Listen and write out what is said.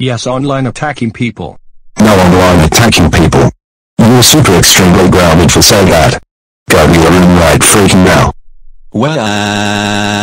Yes, online attacking people. No online attacking people. You're super extremely grounded for saying that. Go to your room right freaking now. Well, uh,